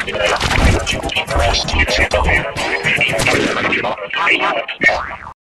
i'm Yeah.